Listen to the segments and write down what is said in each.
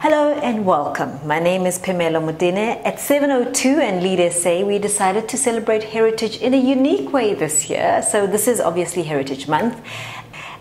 Hello and welcome. My name is Phumelo Motane. At 702 and Lead SA, we decided to celebrate heritage in a unique way this year. So, this is obviously Heritage Month.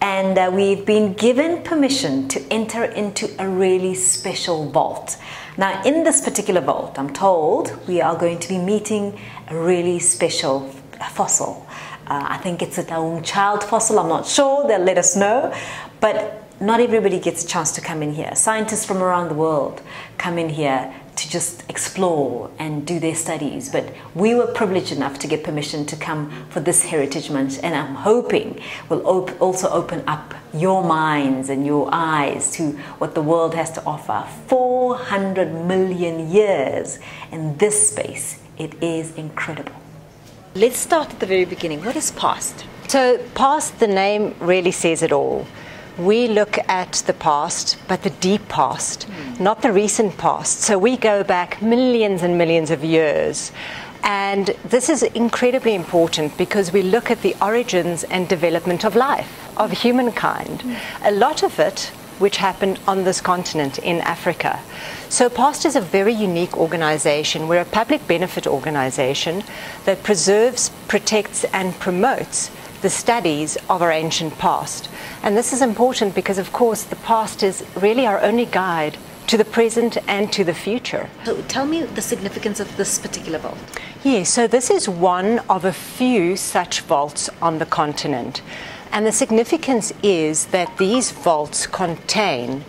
And uh, we've been given permission to enter into a really special vault. Now, in this particular vault, I'm told we are going to be meeting a really special fossil. Uh, I think it's a Taung child fossil, I'm not sure, they'll let us know. But not everybody gets a chance to come in here. Scientists from around the world come in here to just explore and do their studies. But we were privileged enough to get permission to come for this Heritage Month, and I'm hoping will op- also open up your minds and your eyes to what the world has to offer. 400 million years in this space. It is incredible. Let's start at the very beginning. What is past? So, past, the name really says it all we look at the past, but the deep past, mm. not the recent past. So we go back millions and millions of years. And this is incredibly important because we look at the origins and development of life, of humankind. Mm. A lot of it which happened on this continent in Africa. So PAST is a very unique organization. We're a public benefit organization that preserves, protects, and promotes the studies of our ancient past. And this is important because, of course, the past is really our only guide to the present and to the future. So tell me the significance of this particular vault. Yes, so this is one of a few such vaults on the continent. And the significance is that these vaults contain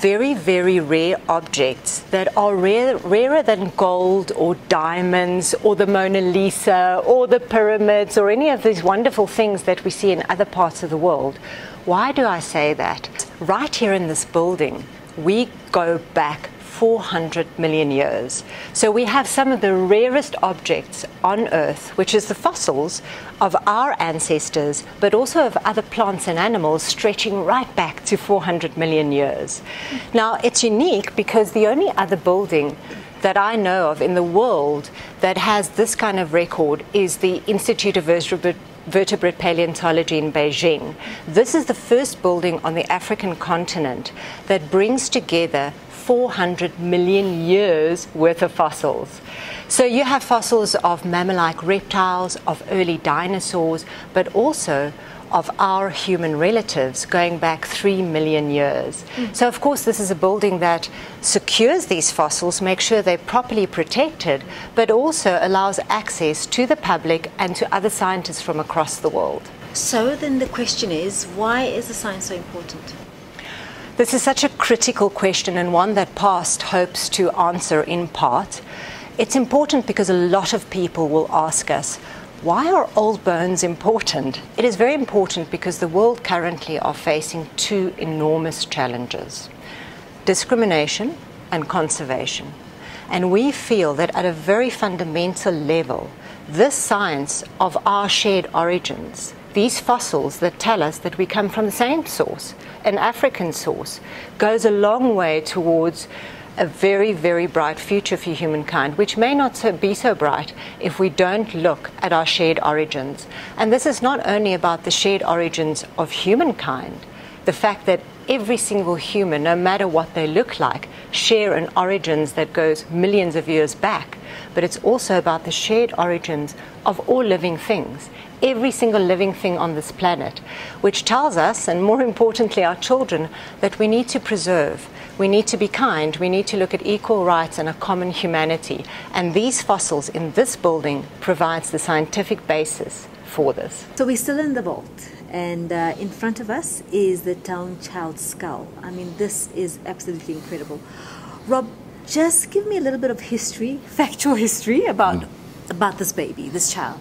very, very rare objects that are rare, rarer than gold or diamonds or the Mona Lisa or the pyramids or any of these wonderful things that we see in other parts of the world. Why do I say that? Right here in this building, we go back 400 million years. So we have some of the rarest objects on Earth, which is the fossils of our ancestors, but also of other plants and animals stretching right back to 400 million years. Now, it's unique because the only other building that I know of in the world that has this kind of record is the Institute of Vertebrate vertebrate paleontology in Beijing. This is the first building on the African continent that brings together 400 million years worth of fossils. So you have fossils of mammal-like reptiles, of early dinosaurs, but also of our human relatives going back three million years. Mm. So, of course, this is a building that secures these fossils, makes sure they're properly protected, but also allows access to the public and to other scientists from across the world. So, then the question is why is the science so important? This is such a critical question and one that PAST hopes to answer in part. It's important because a lot of people will ask us, why are old bones important? It is very important because the world currently are facing two enormous challenges discrimination and conservation. And we feel that at a very fundamental level, this science of our shared origins, these fossils that tell us that we come from the same source, an African source, goes a long way towards a very, very bright future for humankind, which may not so be so bright if we don't look at our shared origins. And this is not only about the shared origins of humankind, the fact that every single human, no matter what they look like, share an origins that goes millions of years back, but it's also about the shared origins of all living things every single living thing on this planet, which tells us, and more importantly, our children, that we need to preserve. We need to be kind. We need to look at equal rights and a common humanity. And these fossils in this building provides the scientific basis for this. So we're still in the vault, and uh, in front of us is the Taung child skull. I mean, this is absolutely incredible. Rob, just give me a little bit of history, factual history about mm. about this baby, this child.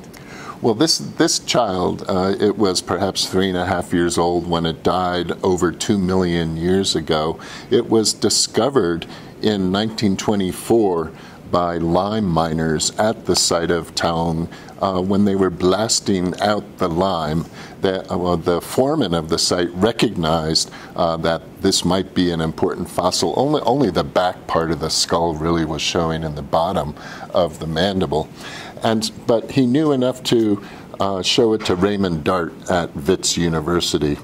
Well, this this child, uh, it was perhaps three and a half years old when it died over two million years ago. It was discovered in 1924 by lime miners at the site of Taung uh, when they were blasting out the lime. The, uh, the foreman of the site recognized uh, that this might be an important fossil. Only, only the back part of the skull really was showing in the bottom of the mandible. And, but he knew enough to uh, show it to Raymond Dart at Wits University,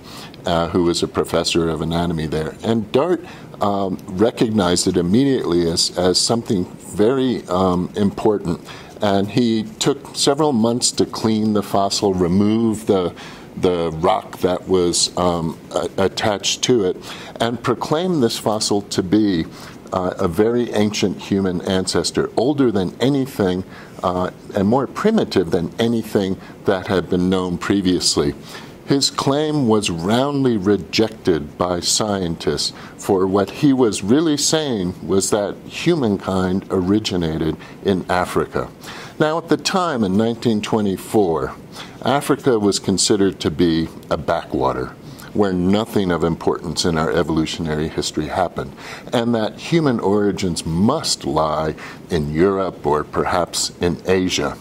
uh, who was a professor of anatomy there. And Dart um, recognized it immediately as, as something very um, important. And he took several months to clean the fossil, remove the, the rock that was um, attached to it, and proclaimed this fossil to be uh, a very ancient human ancestor, older than anything uh, and more primitive than anything that had been known previously. His claim was roundly rejected by scientists, for what he was really saying was that humankind originated in Africa. Now, at the time in 1924, Africa was considered to be a backwater where nothing of importance in our evolutionary history happened, and that human origins must lie in Europe or perhaps in Asia.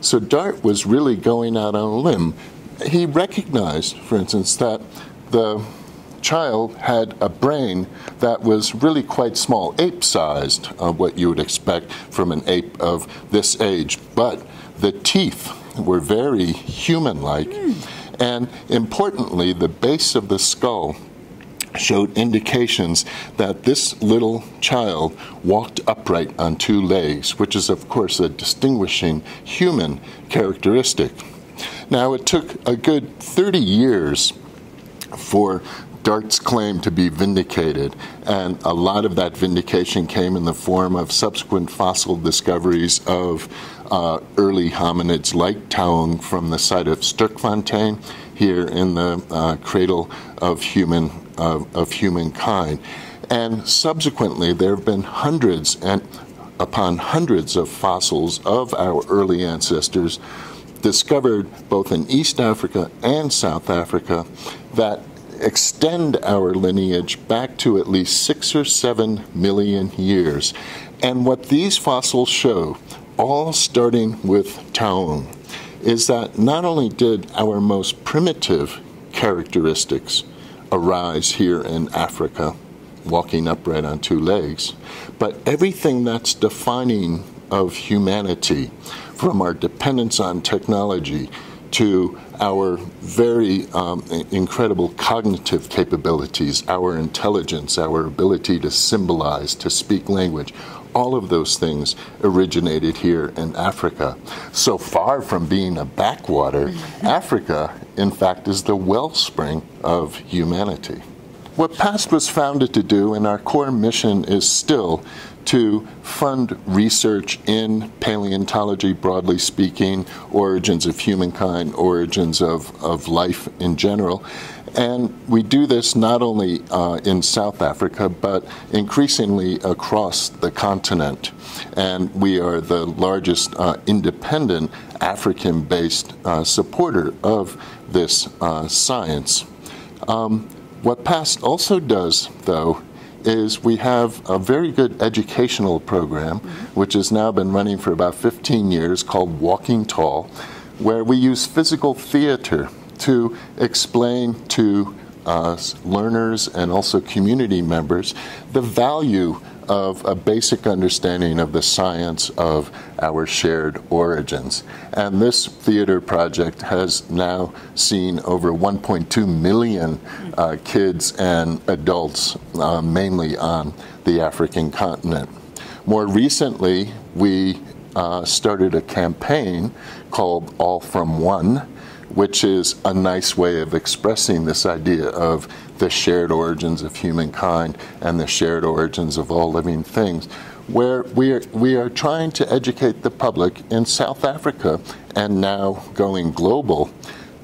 So Dart was really going out on a limb he recognized, for instance, that the child had a brain that was really quite small, ape sized, uh, what you would expect from an ape of this age. But the teeth were very human like. Mm. And importantly, the base of the skull showed indications that this little child walked upright on two legs, which is, of course, a distinguishing human characteristic. Now, it took a good 30 years for Dart's claim to be vindicated, and a lot of that vindication came in the form of subsequent fossil discoveries of uh, early hominids like Taung from the site of Sterkfontein here in the uh, cradle of human of, of humankind. And subsequently, there have been hundreds and upon hundreds of fossils of our early ancestors discovered both in East Africa and South Africa that extend our lineage back to at least six or seven million years. And what these fossils show, all starting with Taung, is that not only did our most primitive characteristics arise here in Africa, walking upright on two legs, but everything that's defining of humanity from our dependence on technology to our very um, incredible cognitive capabilities, our intelligence, our ability to symbolize, to speak language. All of those things originated here in Africa. So far from being a backwater, mm-hmm. Africa, in fact, is the wellspring of humanity. What PAST was founded to do, and our core mission is still to fund research in paleontology, broadly speaking, origins of humankind, origins of, of life in general. And we do this not only uh, in South Africa, but increasingly across the continent. And we are the largest uh, independent African based uh, supporter of this uh, science. Um, what PAST also does, though, is we have a very good educational program, mm-hmm. which has now been running for about 15 years called Walking Tall, where we use physical theater to explain to uh, learners and also community members the value of a basic understanding of the science of our shared origins. And this theater project has now seen over 1.2 million uh, kids and adults, uh, mainly on the African continent. More recently, we uh, started a campaign called All from One, which is a nice way of expressing this idea of the shared origins of humankind and the shared origins of all living things, where we are, we are trying to educate the public in South Africa and now going global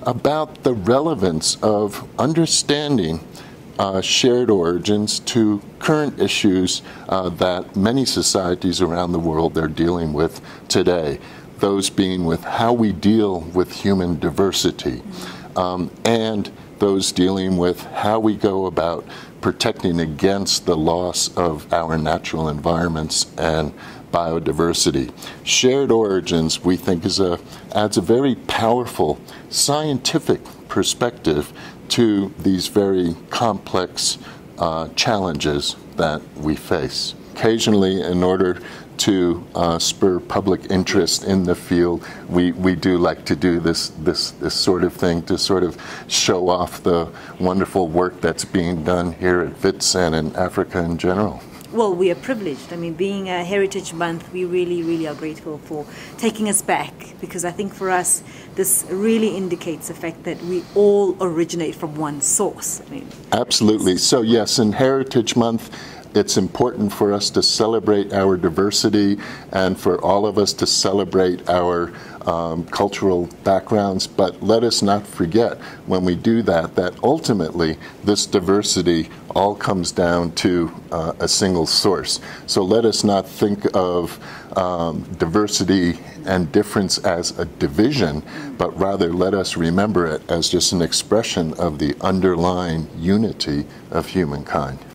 about the relevance of understanding uh, shared origins to current issues uh, that many societies around the world are dealing with today. Those being with how we deal with human diversity um, and those dealing with how we go about protecting against the loss of our natural environments and biodiversity. Shared origins, we think, is a, adds a very powerful scientific perspective to these very complex uh, challenges that we face. occasionally, in order to uh, spur public interest in the field, we, we do like to do this, this, this sort of thing to sort of show off the wonderful work that's being done here at WITS and Africa in general. Well, we are privileged. I mean, being a Heritage Month, we really, really are grateful for taking us back because I think for us, this really indicates the fact that we all originate from one source. I mean, Absolutely. So, yes, in Heritage Month, it's important for us to celebrate our diversity and for all of us to celebrate our um, cultural backgrounds. But let us not forget when we do that, that ultimately this diversity all comes down to uh, a single source. So let us not think of um, diversity and difference as a division, but rather let us remember it as just an expression of the underlying unity of humankind.